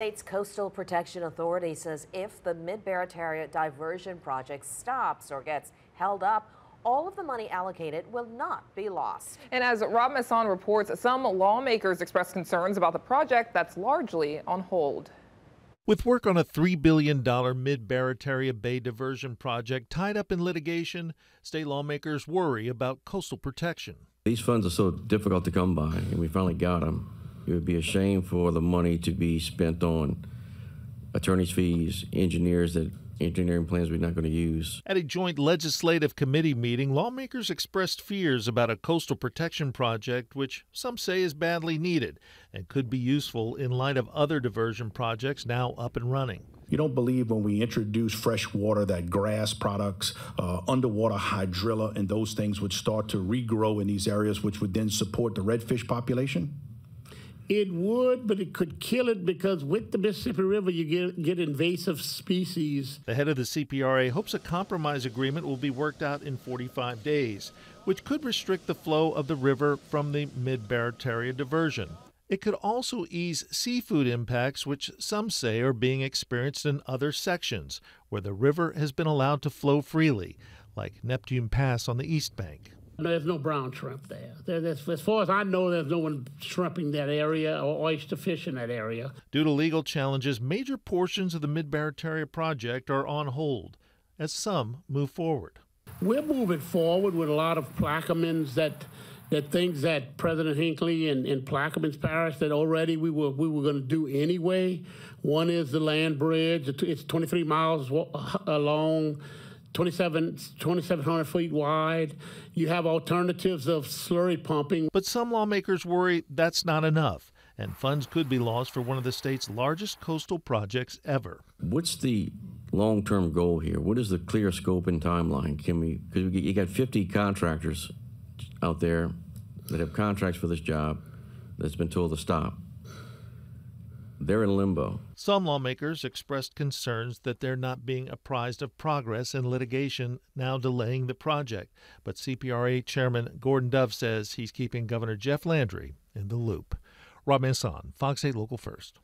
State's Coastal Protection Authority says if the Mid-Barataria diversion project stops or gets held up, all of the money allocated will not be lost. And as Rob Masson reports, some lawmakers expressed concerns about the project that's largely on hold. With work on a $3 billion mid Barataria Bay diversion project tied up in litigation, state lawmakers worry about coastal protection. These funds are so difficult to come by, and we finally got them. It would be a shame for the money to be spent on attorney's fees, engineers that engineering plans we're not going to use. At a joint legislative committee meeting, lawmakers expressed fears about a coastal protection project which some say is badly needed and could be useful in light of other diversion projects now up and running. You don't believe when we introduce fresh water that grass products, uh, underwater hydrilla, and those things would start to regrow in these areas, which would then support the redfish population? It would, but it could kill it because with the Mississippi River, you get, get invasive species. The head of the CPRA hopes a compromise agreement will be worked out in 45 days, which could restrict the flow of the river from the mid Barataria diversion. It could also ease seafood impacts, which some say are being experienced in other sections where the river has been allowed to flow freely, like Neptune Pass on the East Bank. There's no brown shrimp there. there as far as I know, there's no one shrimping that area or oyster fish in that area. Due to legal challenges, major portions of the Mid Barataria project are on hold as some move forward. We're moving forward with a lot of Plaquemines that that things that President Hinkley and, and Plaquemines Parish that already we were we were going to do anyway. One is the land bridge. It's 23 miles uh, long. 27, 2,700 feet wide. You have alternatives of slurry pumping. But some lawmakers worry that's not enough, and funds could be lost for one of the state's largest coastal projects ever. What's the long term goal here? What is the clear scope and timeline? Can we, because you got 50 contractors out there that have contracts for this job that's been told to stop. They're in limbo. Some lawmakers expressed concerns that they're not being apprised of progress in litigation now delaying the project. But CPRA Chairman Gordon Dove says he's keeping Governor Jeff Landry in the loop. Rob Masson, Fox 8 Local First.